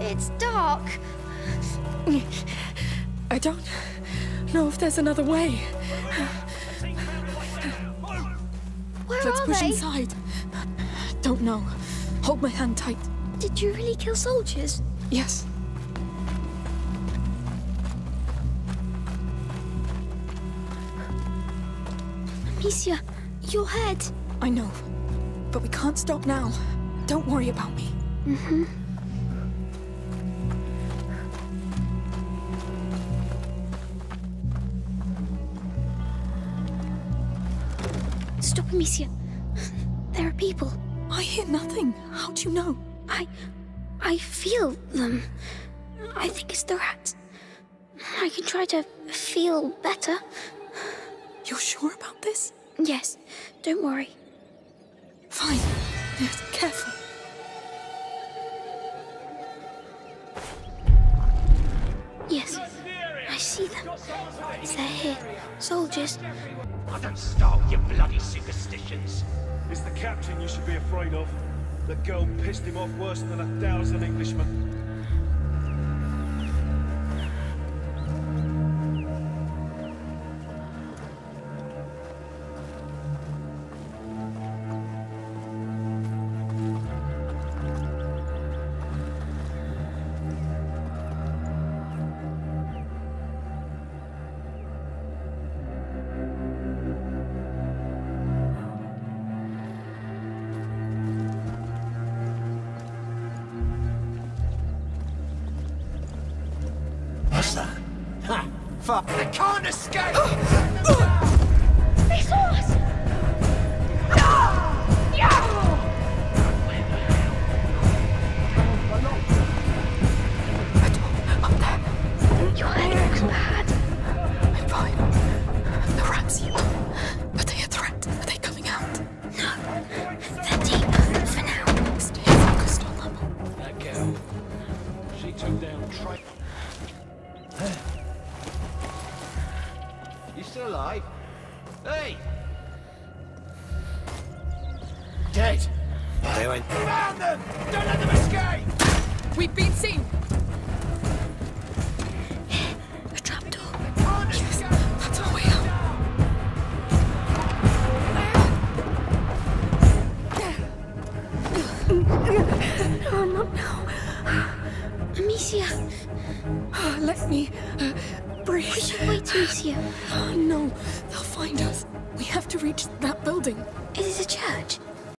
It's dark. I don't know if there's another way. Where Let's push they? inside. Don't know. Hold my hand tight. Did you really kill soldiers? Yes. Amicia, your head. I know. But we can't stop now. Don't worry about me. Mm-hmm. Stop, Amicia. There are people. I hear nothing. How do you know? I. I feel them. I think it's the rats. I can try to feel better. You're sure about this? Yes, don't worry. Fine. Yes, careful. See them. They're here. Soldiers. I don't start your bloody superstitions. It's the captain you should be afraid of. The girl pissed him off worse than a thousand Englishmen. Fuck! They can't escape! They saw us! No! Yeah! I'm up there. Your head looks bad. I'm fine. The rats here. Alive? Hey! Dead! They went. Found them! Don't let them escape! We've been seen. A trapdoor. Can't! That's our way out. Oh, not now. Amicia, Ah, Let me uh, breathe. We should wait, Amicia. Oh, no, they'll find us. We have to reach that building. Is it a church?